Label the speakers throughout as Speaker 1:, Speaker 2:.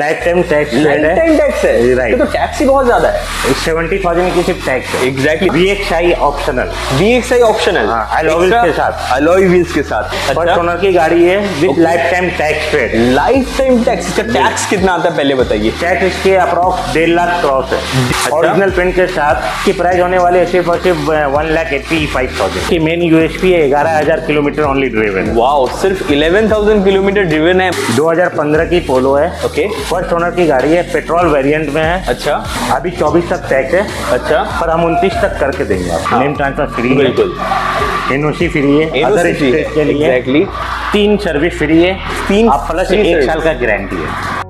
Speaker 1: Life time tax
Speaker 2: life time tax है
Speaker 1: right
Speaker 2: तो tax ही बहुत ज़्यादा है।
Speaker 1: सेवेंटी थाउज़ेंड की सिर्फ़ टैक्स है।
Speaker 2: Exactly
Speaker 1: V X I optional
Speaker 2: VXI optional
Speaker 1: हाँ, alloy के साथ।
Speaker 2: अलॉय व्हील्स के साथ।
Speaker 1: फ़र्स्ट
Speaker 2: अच्छा।
Speaker 1: ओनर की गाड़ी है with life time tax paid
Speaker 2: life time tax इसका टैक्स कितना आता है पहले बताइए।
Speaker 1: टैक्स इसके अप्रॉक्स डेढ़ लाख क्रॉस है। ओरिजिनल पेंट के साथ की प्राइस होने वाले सिर्फ़ और सिर्फ़ one lakh eighty five thousand की मेन यूएसपी है ग्यारह हज़ार किलोमीटर ओनली ड्रिवन
Speaker 2: वाओ सिर्फ़ 11000 किलोमीटर ड्रिवेन है।
Speaker 1: 2015 की पोलो है।
Speaker 2: ओके
Speaker 1: फ़र्स्ट ओनर की गाड़ी है पेट्रोल वेरिएंट में है।
Speaker 2: अच्छा।
Speaker 1: अभी 24 तक टैक्स है।
Speaker 2: अच्छा।
Speaker 1: पर हम उनतीस तक करके देंगे। आपको
Speaker 2: हाँ।
Speaker 1: नेम ट्रांसफ़र फ्री
Speaker 2: बिल्कुल।
Speaker 1: एनओसी फ्री है। अदर स्टेट के लिए
Speaker 2: exactly।
Speaker 1: तीन सर्विस फ्री है।
Speaker 2: तीन
Speaker 1: आप प्लस एक साल का गारंटी है।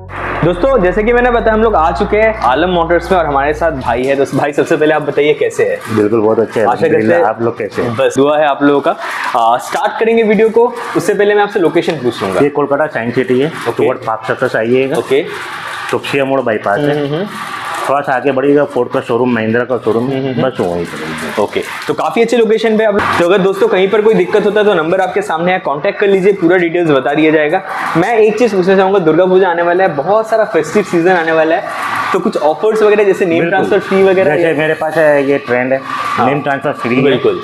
Speaker 2: दोस्तों जैसे कि मैंने बताया हम लोग आ चुके हैं आलम मोटर्स में और हमारे साथ भाई है। दोस्तों भाई सबसे पहले आप बताइए कैसे है?
Speaker 1: बिल्कुल बहुत अच्छे है।
Speaker 2: आशा करते हैं
Speaker 1: आप लोग कैसे हैं?
Speaker 2: बस दुआ है आप लोगों का। आ, स्टार्ट करेंगे वीडियो को। उससे पहले मैं आपसे लोकेशन पूछ लूँगा।
Speaker 1: ये कोलकाता साइंस सिटी है। आइएगा।
Speaker 2: ओके
Speaker 1: तो मोड़ बाईपास है। थोड़ा सा आगे बढ़िएगा फोर्ड का शोरूम महिंद्रा का शोरूम बस वहीं पर
Speaker 2: ओके तो काफ़ी अच्छे लोकेशन पे आप तो अगर दोस्तों कहीं पर कोई दिक्कत होता है तो नंबर आपके सामने है कांटेक्ट कर लीजिए पूरा डिटेल्स बता दिया जाएगा। मैं एक चीज़ पूछना चाहूँगा दुर्गा पूजा आने वाला है बहुत सारा फेस्टिव सीज़न आने वाला है तो कुछ ऑफर्स वगैरह जैसे नेम ट्रांसफ़र फ़ी वगैरह
Speaker 1: जैसे मेरे पास है ये ट्रेंड है नेम ट्रांसफ़र फ्री
Speaker 2: बिल्कुल।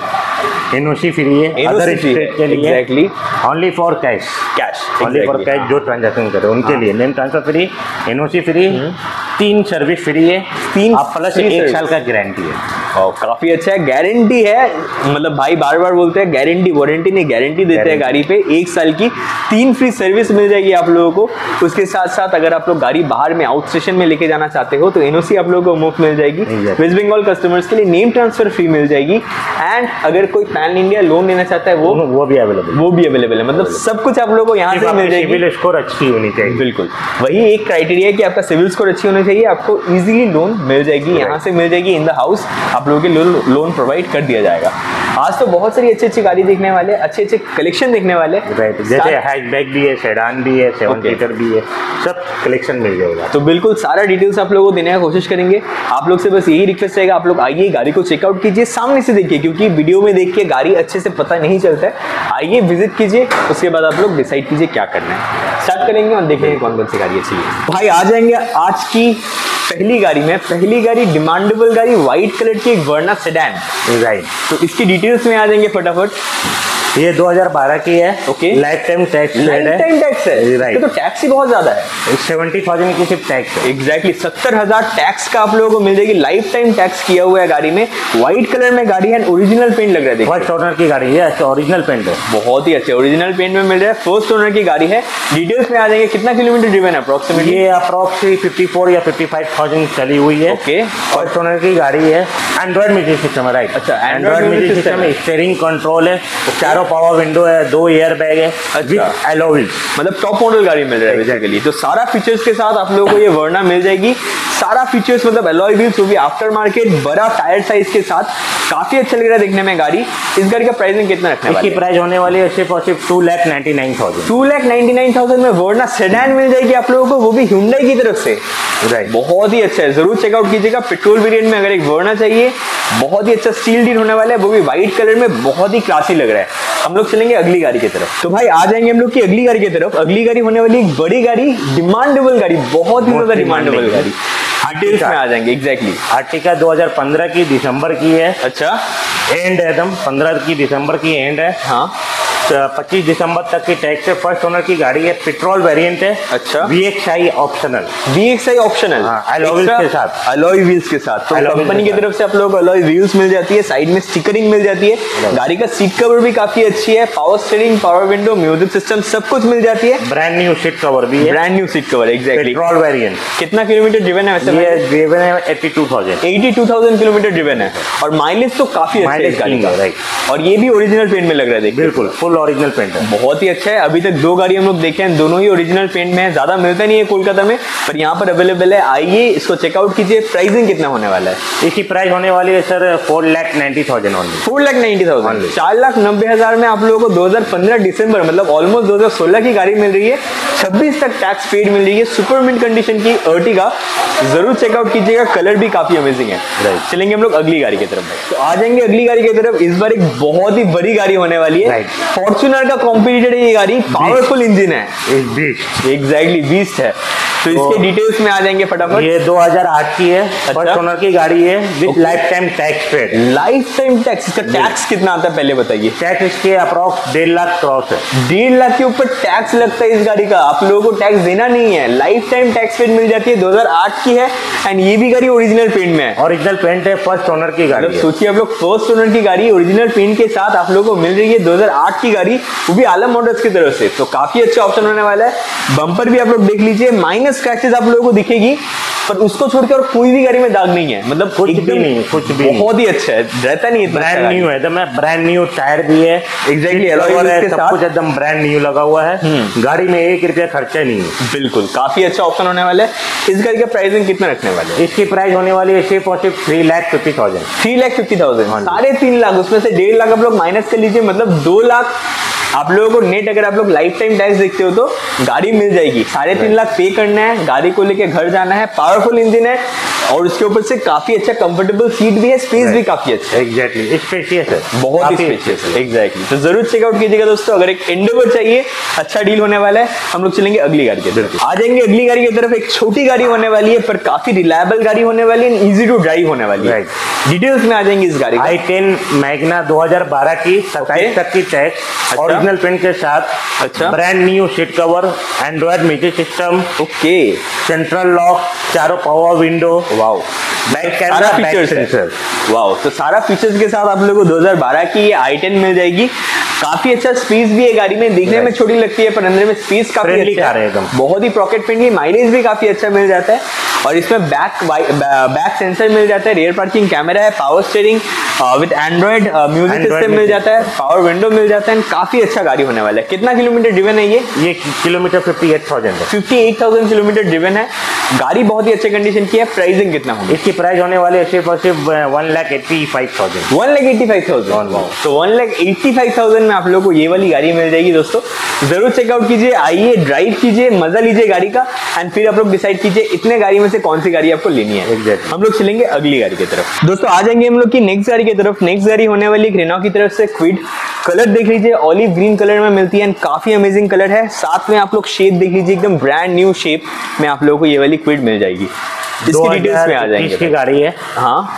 Speaker 1: एनओसी फ्री है अदर स्टेट के लिए।
Speaker 2: exactly।
Speaker 1: Only for cash
Speaker 2: cash
Speaker 1: only for cash जो ट्रांजैक्शन करे उनके लिए। नेम ट्रांसफ़र फ्री एनओसी फ्री तीन सर्विस फ्री है।
Speaker 2: तीन
Speaker 1: आप प्लस एक साल का गारंटी है।
Speaker 2: और काफ़ी अच्छा है गारंटी है। मतलब भाई बार बार बोलते हैं गारंटी वारंटी नहीं गारंटी देते हैं गाड़ी पे। एक साल की तीन फ्री सर्विस मिल जाएगी आप लोगों को। उसके साथ साथ अगर आप लोग गाड़ी बाहर में आउट स्टेशन में लेके जाना चाहते हो तो एनओसी आप लोगों को मुफ़्त मिल जाएगी। वेस्ट बंगाल कस्टमर्स के लिए नेम ट्रांसफ़र फ्री मिल जाएगी। एंड अगर कोई पैन इंडिया लोन लेना चाहता है वो
Speaker 1: वो भी अवेलेबल
Speaker 2: वो भी अवेलेबल है। मतलब सब कुछ आप लोगों को यहाँ से मिल जाएगी।
Speaker 1: सिविल स्कोर अच्छी होनी चाहिए।
Speaker 2: बिल्कुल। वही एक क्राइटेरिया है कि आपका सिविल स्कोर अच्छी होनी चाहिए आपको इजीली लोन मिल जाएगी यहाँ से मिल जाएगी इन द हाउस आप लोगों के लोन लोन प्रोवाइड कर दिया जाएगा। आज तो बहुत सारी अच्छी अच्छी गाड़ी देखने वाले अच्छे अच्छे कलेक्शन देखने वाले।
Speaker 1: राइट जैसे हैचबैक भी है सेडान भी है सेवन सीटर भी है सब कलेक्शन मिल जाएगा।
Speaker 2: तो बिल्कुल सारा डिटेल्स आप लोगों को देने का कोशिश करेंगे। आप लोग से बस यही रिक्वेस्ट रहेगा आप लोग आइए गाड़ी को चेकआउट कीजिए सामने से देखिए क्योंकि वीडियो में देख के गाड़ी अच्छे से पता नहीं चलता है। आइए विज़िट कीजिए उसके बाद आप लोग डिसाइड कीजिए क्या करना है। स्टार्ट करेंगे और देखेंगे कौन कौन सी गाड़ी अच्छी है। भाई आ जाएँगे आज की पहली गाड़ी में। पहली गाड़ी डिमांडेबल गाड़ी व्हाइट कलर की एक वर्ना सेडान
Speaker 1: राइट
Speaker 2: तो इसकी डिटेल्स में आ जाएँगे फटाफट।
Speaker 1: ये 2012 की है।
Speaker 2: Okay।
Speaker 1: Life time tax
Speaker 2: life time tax है?
Speaker 1: राइट
Speaker 2: तो टैक्स ही बहुत ज़्यादा है।
Speaker 1: सेवेंटी थाउज़ेंड की सिर्फ़ टैक्स है।
Speaker 2: एग्जैक्टली सत्तर हज़ार टैक्स का आप लोगों को मिल जाएगी। लाइफ टाइम टैक्स किया हुआ है गाड़ी में। व्हाइट कलर में गाड़ी है ओरिजिनल पेंट लग रहा है
Speaker 1: फ़र्स्ट ओनर की गाड़ी है ओरिजिनल पेंट है।
Speaker 2: बहुत ही अच्छे ओरिजिनल पेंट में मिल रहा है। फ़र्स्ट ओनर की गाड़ी है। डिटेल्स में आ जाएँगे कितना किलोमीटर ड्रिवन है अप्रोक्सीमेटली
Speaker 1: ये अप्रोक्स 54 या 55,000 चली हुई है।
Speaker 2: Okay।
Speaker 1: फ़र्स्ट ओनर की गाड़ी है। एंड्रॉइड म्यूज़िक सिस्टम है राइट
Speaker 2: अच्छा,
Speaker 1: Android music system steering control है। चारों पावर विंडो है दो एयर बैग है
Speaker 2: अच्छा।
Speaker 1: विद एलोविल्स
Speaker 2: मतलब टॉप मॉडल गाड़ी मिल रहा है बेसिकली तो सारा फीचर्स के साथ आप लोगों को ये वर्ना मिल जाएगी। सारा फीचर्स मतलब अलॉय व्हील्स वो भी आफ्टर मार्केट बड़ा टायर साइज़ के साथ काफ़ी अच्छा लग रहा है देखने में गाड़ी। इस गाड़ी का प्राइसिंग कितना रखने
Speaker 1: इसकी प्राइस होने वाली है सिर्फ़ और सिर्फ़ two lakh ninety nine thousand
Speaker 2: two lakh ninety nine thousand में वर्ना सेडान मिल जाएगी आप लोगों को वो भी हुंडई की तरफ़ से।
Speaker 1: राइट
Speaker 2: बहुत ही अच्छा है ज़रूर चेकआउट कीजिएगा। पेट्रोल वेरिएंट में अगर एक वर्ना चाहिए बहुत ही अच्छा स्टील डील होने वाला है वो भी व्हाइट कलर में बहुत ही क्लासी लग रहा है। हम लोग चलेंगे अगली गाड़ी की तरफ़। तो भाई आ जाएँगे हम लोग की अगली गाड़ी की तरफ़। अगली गाड़ी होने वाली एक बड़ी गाड़ी डिमांडेबल गाड़ी बहुत ही ज़्यादा डिमांडेबल गाड़ी। डिटेल्स में आ जाएँगे एग्जैक्टली
Speaker 1: आर्टिका 2015 की दिसंबर की है।
Speaker 2: अच्छा।
Speaker 1: एंड है एकदम 15 की दिसंबर की एंड है।
Speaker 2: हाँ।
Speaker 1: पच्चीस दिसंबर तक की टैक्स है फ़र्स्ट ओनर की गाड़ी है पेट्रोल वेरिएंट है
Speaker 2: अच्छा।
Speaker 1: V X I optional
Speaker 2: VXI optional
Speaker 1: हाँ, alloy wheels के साथ।
Speaker 2: अलॉय व्हील्स के साथ। तो कंपनी
Speaker 1: की
Speaker 2: तरफ़ से आप लोगों अलॉय व्हील्स मिल जाती है साइड में स्टिकरिंग मिल जाती है। गाड़ी का सीट कवर भी काफ़ी अच्छी है power steering power window music system सब कुछ मिल जाती है।
Speaker 1: ब्रांड न्यू सीट कवर भी है।
Speaker 2: Brand new seat cover exactly
Speaker 1: petrol variant
Speaker 2: कितना किलोमीटर ड्रिवन है वैसे
Speaker 1: ये ड्रिवन है eighty two thousand
Speaker 2: eighty two thousand kilometre driven है। और माइलेज तो काफ़ी अच्छा है गाड़ी का। और ये भी ओरिजिनल पेंट में लग रहा है
Speaker 1: बिल्कुल फुल ओरिजिनल पेंट है।
Speaker 2: बहुत ही अच्छा है। अभी तक दो गाड़ी हम लोग देखे हैं। दोनों ही ओरिजिनल पेंट में है। ज़्यादा मिलता नहीं है कोलकाता में पर यहाँ पर अवेलेबल है। आइए इसको चेकआउट कीजिए। प्राइसिंग कितना होने वाला है?
Speaker 1: इसकी प्राइस होने वाली है sir four lakh ninety thousand only
Speaker 2: four lakh ninety thousand चार लाख नब्बे हज़ार में आप लोगों को 2015 दिसंबर मतलब ऑलमोस्ट 2016 की गाड़ी मिल रही है। 26 तक टैक्स पेड मिल रही है। सुपर मिंट कंडीशन की अर्टिगा ज़रूर चेकआउट कीजिएगा। कलर भी काफ़ी अमेजिंग है। चलेंगे हम लोग अगली गाड़ी की तरफ़। तो आ जाएँगे अगली गाड़ी की तरफ़। इस बार एक बहुत ही बड़ी गाड़ी होने वाली है। फॉर्चुनर का कॉम्पिटिटर ये गाड़ी। पावरफुल इंजन है।
Speaker 1: एक बीस्ट
Speaker 2: एग्जैक्टली बीस्ट है। तो इसके डिटेल्स में आ जाएँगे फटाफट।
Speaker 1: ये 2008 की है।
Speaker 2: अच्छा।
Speaker 1: फ़र्स्ट ओनर की गाड़ी है with life time tax paid
Speaker 2: life time tax इसका टैक्स कितना आता है पहले बताइए।
Speaker 1: टैक्स इसके अप्रॉक्स डेढ़ लाख क्रॉस है।
Speaker 2: डेढ़ लाख के ऊपर टैक्स लगता है इस गाड़ी का। आप लोगों को टैक्स देना नहीं है। लाइफ टाइम टैक्स पेड मिल जाती है 2008 की है एंड ये भी गाड़ी ओरिजिनल पेंट में है।
Speaker 1: ओरिजिनल पेंट है फ़र्स्ट ओनर की गाड़ी
Speaker 2: मतलब सोचिए आप लोग फ़र्स्ट ओनर की गाड़ी ओरिजिनल पेंट के साथ आप लोगों को मिल रही है 2008 की गाड़ी। वो भी आलम मॉडल्स की तरफ़ से। तो काफ़ी अच्छा ऑप्शन होने वाला है। बम्पर भी आप लोग देख लीजिए माइनस स्क्रैचेस आप लोगों को दिखेगी पर उसको छोड़ के और कोई भी गाड़ी में दाग नहीं है। मतलब
Speaker 1: कुछ भी नहीं, कुछ भी
Speaker 2: बहुत ही अच्छा है रहता नहीं इतना
Speaker 1: ब्रांड न्यू है एकदम ब्रांड न्यू टायर भी है। Cover
Speaker 2: wheels
Speaker 1: है सब कुछ एकदम ब्रांड न्यू लगा हुआ है।
Speaker 2: हम्म।
Speaker 1: गाड़ी में एक रुपया खर्चा नहीं है।
Speaker 2: बिल्कुल काफ़ी अच्छा ऑप्शन होने वाला है। इस गाड़ी का प्राइसिंग कितना रखने वाले हैं?
Speaker 1: इसकी प्राइस होने वाली है सिर्फ़ और सिर्फ़ three lakh fifty thousand
Speaker 2: three lakh fifty thousand साढ़े तीन लाख उसमें से डेढ़ लाख आप लोग माइनस कर लीजिए मतलब दो लाख आप लोगों को नेट अगर आप लोग लाइफ टाइम टैक्स देखते हो तो गाड़ी मिल जाएगी। साढ़े तीन लाख पे करना है गाड़ी को लेके घर जाना है पावरफुल इंजन है और उसके ऊपर से काफ़ी अच्छा कंफर्टेबल सीट भी है स्पेस भी काफ़ी अच्छा
Speaker 1: एग्जैक्टली स्पेशियस है।
Speaker 2: बहुत ही स्पेशियस है। एग्जैक्टली तो ज़रूर चेकआउट कीजिएगा दोस्तों अगर एक एंडोवर चाहिए अच्छा डील होने वाला है हम लोग चलेंगे अगली गाड़ी की तरफ़। आ जाएँगे अगली गाड़ी की तरफ़ एक छोटी गाड़ी होने वाली है पर काफ़ी रिलायबल गाड़ी होने वाली है इजी टू ड्राइव होने वाली है। डिटेल्स में आ जाएँगे इस गाड़ी
Speaker 1: आई टेन मैगना 2012 की सत्ताईस तक की टैक्स
Speaker 2: अच्छा।
Speaker 1: ओरिजिनल पेंट के साथ
Speaker 2: अच्छा।
Speaker 1: Brand new seat cover Android music system
Speaker 2: okay
Speaker 1: central lock चारों पावर विंडो
Speaker 2: वाओ
Speaker 1: बैक
Speaker 2: सारा
Speaker 1: camera back
Speaker 2: features
Speaker 1: sensor
Speaker 2: wow तो सारा फीचर्स के साथ आप लोगों को 2012 की ये i10 मिल जाएगी। काफ़ी अच्छा स्पेस भी है गाड़ी में। देखने में छोटी लगती है पर अंदर में स्पेस काफ़ी अच्छा
Speaker 1: है। एकदम।
Speaker 2: बहुत ही पॉकेट फ्रेंडली माइलेज भी काफ़ी अच्छा मिल जाता है। और इसमें बैक बैक सेंसर मिल जाता है रियर पार्किंग कैमरा है power steering with Android music system मिल जाता है पावर विंडो मिल जाता है काफ़ी अच्छा गाड़ी होने वाला है। कितना किलोमीटर ड्रिवन है ये?
Speaker 1: ये किलोमीटर फिफ्टी एट थाउज़ेंड है।
Speaker 2: 58,000 किलोमीटर ड्रिवन है। गाड़ी बहुत ही अच्छे कंडीशन की है प्राइसिंग कितना होगी?
Speaker 1: इसकी प्राइस होने वाली है सिर्फ़ और सिर्फ़ one lakh eighty five thousand
Speaker 2: one lakh eighty five thousand तो one lakh eighty five thousand में आप लोग को ये वाली गाड़ी मिल जाएगी दोस्तों। ज़रूर चेकआउट कीजिए आइए ड्राइव कीजिए मज़ा लीजिए गाड़ी का एंड फिर आप लोग डिसाइड कीजिए इतने गाड़ी में से कौन सी गाड़ी आपको लेनी है।
Speaker 1: Exactly.
Speaker 2: हम लोग चलेंगे अगली गाड़ी की तरफ़। दोस्तों आ जाएँगे हम लोग की नेक्स्ट गाड़ी की तरफ़। नेक्स्ट गाड़ी होने वाली रेनो की तरफ़ से क्विड कलर देख लीजिए ऑलिव ग्रीन कलर में मिलती है एंड काफ़ी अमेजिंग कलर है। साथ में आप लोग शेप देख लीजिए एकदम ब्रांड न्यू शेप में आप लोगों को ये वाली क्विड मिल जाएगी। इसकी डिटेल्स में आ जाएँगे इसकी
Speaker 1: गाड़ी है।
Speaker 2: हाँ।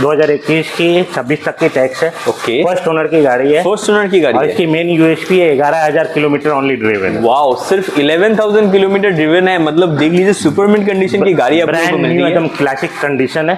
Speaker 1: 2021 की 26 तक की टैक्स है।
Speaker 2: Okay.
Speaker 1: फ़र्स्ट ओनर की गाड़ी है।
Speaker 2: फ़र्स्ट ओनर की गाड़ी
Speaker 1: और इसकी मेन यूएसपी है ग्यारह हज़ार किलोमीटर ओनली ड्रिवन है।
Speaker 2: वाओ सिर्फ़ 11,000 किलोमीटर ड्रिवन है मतलब देख लीजिए सुपरमिट कंडीशन की गाड़ी को
Speaker 1: ब्रांड न्यू एकदम क्लासिक कंडीशन है.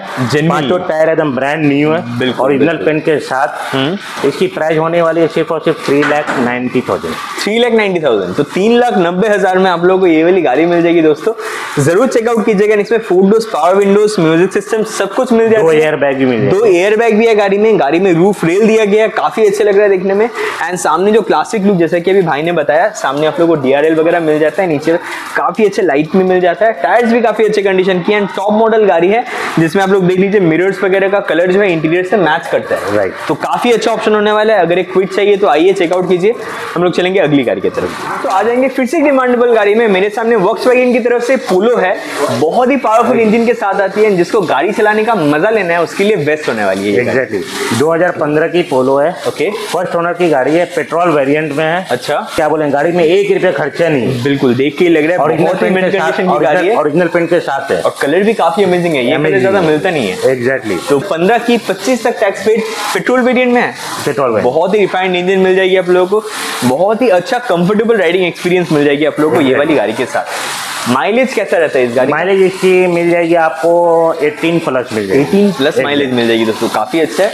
Speaker 1: पाँचों टायर एकदम ब्रांड न्यू है।
Speaker 2: बिल्कुल,
Speaker 1: ओरिजिनल पेन के साथ।
Speaker 2: हम्म।
Speaker 1: इसकी प्राइस होने वाली है सिर्फ़ और सिर्फ़ three lakh ninety thousand
Speaker 2: three lakh ninety thousand तो तीन लाख नब्बे हज़ार में आप लोगों को ये वाली गाड़ी मिल जाएगी दोस्तों। ज़रूर चेकआउट कीजिएगा इसमें फ़ूड डोज पावर विंडोज़ म्यूज़िक सिस्टम सब कुछ मिल जाएगा
Speaker 1: एयर बैग मिल
Speaker 2: दो एयर बैग भी है गाड़ी में गाड़ी में रूफ रेल दिया गया है काफ़ी अच्छे लग रहा है देखने में। एंड सामने जो क्लासिक लुक जैसा कि अभी भाई ने बताया सामने आप लोगों को डीआरएल वगैरह मिल जाता है नीचे काफ़ी अच्छे लाइट में मिल जाता है टायर्स भी काफ़ी अच्छे कंडीशन की एंड टॉप मॉडल गाड़ी है जिसमें आप लोग देख लीजिए मिरर्स वगैरह का कलर जो है इंटीरियर से मैच करता है।
Speaker 1: Right.
Speaker 2: तो काफ़ी अच्छा ऑप्शन होने वाला है। अगर एक क्विट चाहिए तो आइए चेकआउट कीजिए। हम लोग चलेंगे अगली गाड़ी की तरफ़। तो आ जाएँगे फिर से डिमांडेबल गाड़ी में। मेरे सामने वर्क्स की तरफ़ से पोलो है। बहुत ही पावरफुल इंजन के साथ आती है जिसको गाड़ी चलाने का मज़ा लेना है उसके लिए बेस्ट होने वाली है।
Speaker 1: एग्जैक्टली 2015 की पोलो है।
Speaker 2: ओके
Speaker 1: फ़र्स्ट ओनर की गाड़ी है पेट्रोल वेरिएंट में है।
Speaker 2: अच्छा।
Speaker 1: क्या बोले गाड़ी में एक रुपया खर्चा नहीं
Speaker 2: बिल्कुल देख के लग रहा है
Speaker 1: ओरिजिनल पेंट के साथ
Speaker 2: और कलर भी काफ़ी अमेजिंग है ये ज़्यादा मिलता नहीं है।
Speaker 1: एग्जैक्टली
Speaker 2: तो 15 की 25 तक टैक्स पेड पेट्रोल वेरिएंट में है?
Speaker 1: पेट्रोल
Speaker 2: बहुत ही रिफाइंड इंजन मिल जाएगी आप लोगों को। बहुत ही अच्छा कंफर्टेबल राइडिंग एक्सपीरियंस मिल जाएगी आप लोगों को ये वाली गाड़ी के साथ। माइलेज कैसा रहता है इस गाड़ी
Speaker 1: माइलेज इसकी मिल जाएगी आपको 18 प्लस मिल जाएगी।
Speaker 2: 18 प्लस माइलेज मिल जाएगी दोस्तों काफ़ी अच्छा है।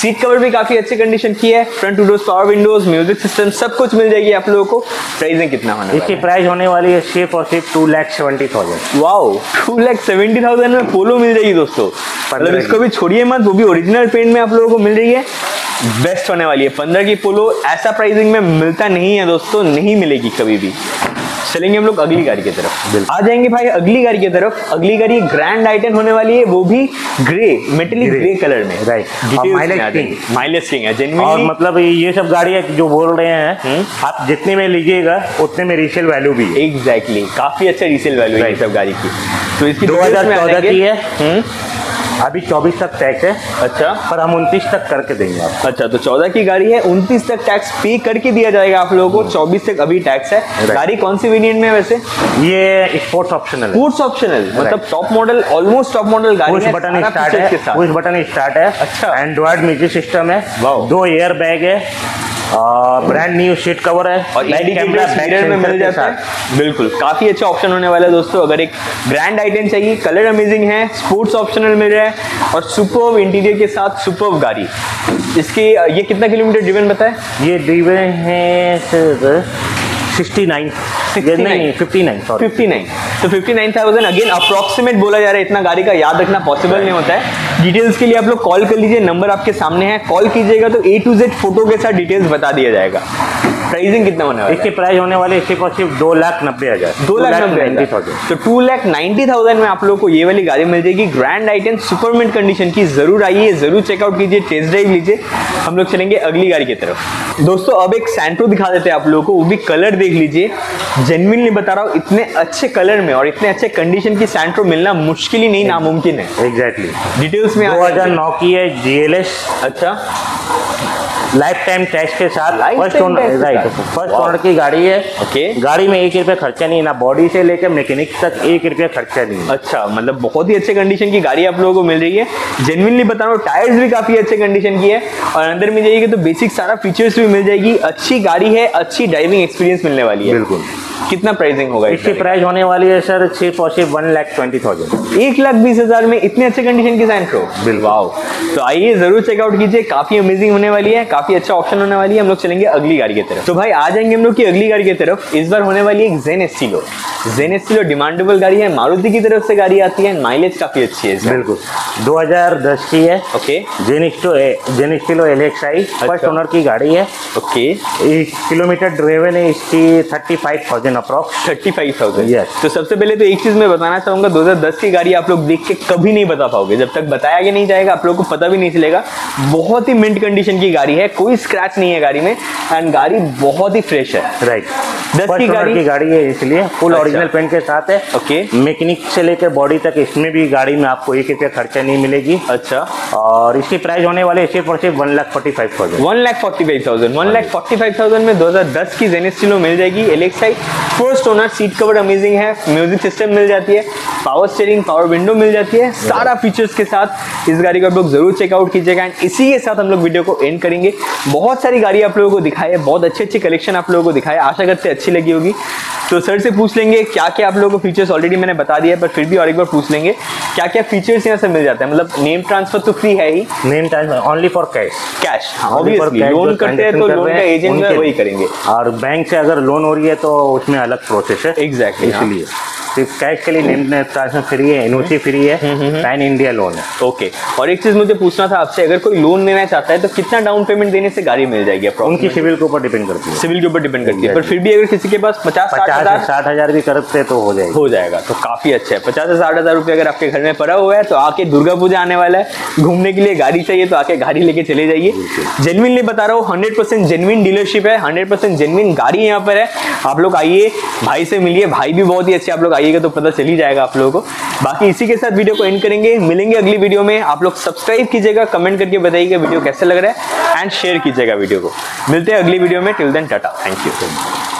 Speaker 2: सीट कवर भी काफ़ी अच्छे कंडीशन की है। Front two doors power windows music system सब कुछ मिल जाएगी आप लोगों को। प्राइसिंग कितना होने
Speaker 1: इसकी प्राइस होने वाली है सिर्फ़ और सिर्फ़ two lakh seventy thousand
Speaker 2: wow two lakh seventy thousand में पोलो मिल जाएगी दोस्तों। मतलब इसको भी छोड़िए मत वो भी ओरिजिनल पेंट में आप लोगों को मिल रही है। बेस्ट होने वाली है। पंद्रह की पोलो ऐसा प्राइसिंग में मिलता नहीं है दोस्तों नहीं मिलेगी कभी भी। चलेंगे हम लोग अगली गाड़ी की तरफ़। आ जाएँगे भाई अगली गाड़ी की तरफ़। अगली गाड़ी ग्रैंड आइटन होने वाली है वो भी grey metallic
Speaker 1: Grey,
Speaker 2: grey colour में.
Speaker 1: और
Speaker 2: माइलेज किंग है
Speaker 1: और मतलब ये सब गाड़ियाँ जो बोल रहे हैं आप जितने में लीजिएगा उतने में रीसेल वैल्यू भी
Speaker 2: एग्जैक्टली काफ़ी अच्छा रीसेल वैल्यू है सब गाड़ी की। तो इसकी
Speaker 1: 2014 की है।
Speaker 2: हम्म।
Speaker 1: अभी चौबीस तक टैक्स है
Speaker 2: अच्छा।
Speaker 1: पर हम उनतीस तक करके देंगे आपको।
Speaker 2: अच्छा तो 14 की गाड़ी है 29 तक टैक्स पे करके दिया जाएगा आप लोगों को 24 तक अभी टैक्स है। गाड़ी कौन सी वेरिएंट में वैसे?
Speaker 1: ये स्पोर्ट्स ऑप्शनल
Speaker 2: स्पोर्ट्स ऑप्शनल मतलब top model almost top model गाड़ी
Speaker 1: बटन स्टार्ट है बटन स्टार्ट है।
Speaker 2: अच्छा।
Speaker 1: एंड्रॉइड म्यूज़िक सिस्टम है। दो एयर बैग है। ब्रांड न्यू सीट कवर है।
Speaker 2: और मिरर में मिल जाता है। बिल्कुल काफ़ी अच्छा ऑप्शन होने वाला है दोस्तों। अगर एक ग्रैंड आइटम चाहिए कलर अमेजिंग है स्पोर्ट्स ऑप्शनल मिल रहा है और सुपर इंटीरियर के साथ सुपर गाड़ी। इसकी ये कितना किलोमीटर ड्रिवन बताए?
Speaker 1: ये ड्रीवे हैं सर 69 ये
Speaker 2: 69
Speaker 1: नहीं 59 सॉरी
Speaker 2: 59 तो 59000 अगेन अप्रोक्सीमेट बोला जा रहा है इतना गाड़ी का याद रखना पॉसिबल नहीं होता है। डिटेल्स के लिए आप लोग कॉल कर लीजिए नंबर आपके सामने है। कॉल कीजिएगा तो ए टू जेड फ़ोटो के साथ डिटेल्स बता दिया जाएगा। प्राइसिंग कितना होने वाला
Speaker 1: इसके प्राइस होने वाले सिर्फ़ और सिर्फ़ दो लाख नब्बे हज़ार।
Speaker 2: दो लाख नब्बे
Speaker 1: नाइन्टी थाउज़ेंड
Speaker 2: तो टू लाख नाइन्टी थाउज़ेंड में आप लोगों को ये वाली गाड़ी मिल जाएगी। ग्रैंड आइटन सुपरमेंट कंडीशन की ज़रूर आइए ज़रूर चेकआउट कीजिए टेस्ट ड्राइव लीजिए। हम लोग चलेंगे अगली गाड़ी की तरफ़। दोस्तों अब एक सैंट्रो दिखा देते हैं आप लोगों को। वो भी कलर देख लीजिए। जेनविनली बता रहा हूँ इतने अच्छे कलर में और इतने अच्छे कंडीशन की सैंट्रो मिलना मुश्किल ही नहीं नामुमकिन है।
Speaker 1: एग्जैक्टली
Speaker 2: डिटेल्स में
Speaker 1: दो हज़ार नौ की है जीएलएस
Speaker 2: अच्छा।
Speaker 1: लाइफ टाइम टैक्स के साथ first owner right first. Owner की गाड़ी है।
Speaker 2: ओके
Speaker 1: गाड़ी में एक रुपया खर्चा नहीं है ना बॉडी से लेकर मैकेनिक तक एक रुपया खर्चा नहीं
Speaker 2: अच्छा मतलब बहुत ही अच्छे कंडीशन की गाड़ी आप लोगों को मिल रही है। जेनविनली बता रहा हूँ टायर्स भी काफ़ी अच्छे कंडीशन की है। और अंदर में जाइएगा तो बेसिक सारा फीचर्स भी मिल जाएगी। अच्छी गाड़ी है अच्छी ड्राइविंग एक्सपीरियंस मिलने वाली है।
Speaker 1: बिल्कुल।
Speaker 2: कितना प्राइसिंग होगा
Speaker 1: इसकी प्राइस होने वाली है सर सिर्फ़ और सिर्फ़ वन लाख ट्वेंटी थाउज़ेंड
Speaker 2: एक लाख बीस हज़ार में इतने अच्छे कंडीशन की सैंट्रो
Speaker 1: बिल्कुल।
Speaker 2: वाओ तो आइए ज़रूर चेकआउट कीजिए काफ़ी अमेजिंग होने वाली है काफ़ी अच्छा ऑप्शन होने वाली है। हम लोग चलेंगे अगली गाड़ी की तरफ़। तो भाई आ जाएँगे हम लोग की अगली गाड़ी की तरफ़। इस बार होने वाली है Zen Estilo Zen Estilo demandable गाड़ी है। मारुति की तरफ़ से गाड़ी आती है। माइलेज काफ़ी अच्छी है
Speaker 1: बिल्कुल। 2010 की है।
Speaker 2: Okay
Speaker 1: जेनिस्टो Zen Estilo L X I first. Owner की गाड़ी है।
Speaker 2: ओके
Speaker 1: किलोमीटर ड्रेवन है इसकी thirty five thousand approx
Speaker 2: thirty five thousand. तो सबसे पहले तो एक चीज़ मैं बताना चाहूँगा 2010 की गाड़ी आप लोग देख के कभी नहीं बता पाओगे। जब तक बताया गया नहीं जाएगा आप लोग को पता भी नहीं चलेगा। बहुत ही मिंट कंडीशन की गाड़ी है कोई स्क्रैच नहीं है गाड़ी में। एंड गाड़ी बहुत ही फ्रेश है।
Speaker 1: राइट
Speaker 2: दस की गाड़ी?
Speaker 1: की गाड़ी है इसलिए फुल
Speaker 2: अच्छा।
Speaker 1: ओरिजिनल पेंट के साथ है।
Speaker 2: ओके।
Speaker 1: मैकेनिक से लेकर बॉडी तक इसमें भी गाड़ी में आपको एक रुपया खर्चा नहीं मिलेगी।
Speaker 2: अच्छा।
Speaker 1: और इसकी प्राइस होने वाले सिर्फ़ और सिर्फ़ one lakh forty five thousand
Speaker 2: one lakh forty five thousand one lakh forty five thousand में 2010 की जेनेस्टिलो मिल जाएगी। LXI first owner seat cover amazing है। म्यूज़िक सिस्टम मिल जाती है। पावर स्टेयरिंग पावर विंडो मिल जाती है। सारा फीचर्स के साथ इस गाड़ी को आप लोग ज़रूर चेकआउट कीजिएगा। एंड इसी के साथ हम लोग वीडियो को एंड करेंगे। बहुत सारी गाड़ी आप लोगों को दिखाई है। बहुत अच्छी अच्छी कलेक्शन आप लोगों को दिखाई आशा करते हैं अच्छी लगी होगी। तो सर से पूछ लेंगे क्या क्या आप लोगों को फीचर्स ऑलरेडी मैंने बता दिया है पर फिर भी और एक बार पूछ लेंगे क्या क्या फीचर्स यहाँ से मिल जाते हैं? मतलब नेम ट्रांसफ़र तो फ्री है ही।
Speaker 1: Name transfer only for cash
Speaker 2: cash obviously loan करते हैं तो लोन का एजेंट वही करेंगे।
Speaker 1: और बैंक से अगर लोन हो रही है तो उसमें अलग प्रोसेस है।
Speaker 2: एग्जैक्टली हाँ।
Speaker 1: इसलिए। सिर्फ़ कैश के लिए ट्रांसफ़र फ्री है एनओसी फ्री है पैन इंडिया लोन है।
Speaker 2: ओके और एक चीज़ मुझे पूछना था आपसे अगर कोई लोन लेना चाहता है तो कितना डाउन पेमेंट देने से गाड़ी मिल जाएगी
Speaker 1: उनकी सिविल के ऊपर डिपेंड करती है।
Speaker 2: सिविल के ऊपर डिपेंड करती है। पर फिर भी अगर किसी के पास पचास साठ
Speaker 1: पचास
Speaker 2: हज़ार
Speaker 1: साठ हज़ार भी करते तो हो जाएगी।
Speaker 2: हो जाएगा तो काफ़ी अच्छा है। पचास से साठ हज़ार रुपये अगर आपके घर में पड़ा हुआ है तो आके दुर्गा पूजा आने वाला है। घूमने के लिए गाड़ी चाहिए तो आके गाड़ी लेके चले जाइए। जेनविनली बता रहा हूँ हंड्रेड परसेंट जेनविन डीलरशिप है हंड्रेड परसेंट जेनविन गाड़ी यहाँ पर है। आप लोग आइए भाई से मिलिए भाई भी बहुत ही अच्छे आप लोग आइएगा तो पता चल ही जाएगा आप लोगों को। बाकी इसी के साथ वीडियो को एंड करेंगे। मिलेंगे अगली वीडियो में। आप लोग सब्सक्राइब कीजिएगा कमेंट करके बताइएगा वीडियो कैसे लग रहा है एंड शेयर कीजिएगा वीडियो को। मिलते हैं अगली वीडियो में। Till then tata thank you